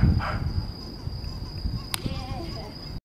Ha, ha, ha.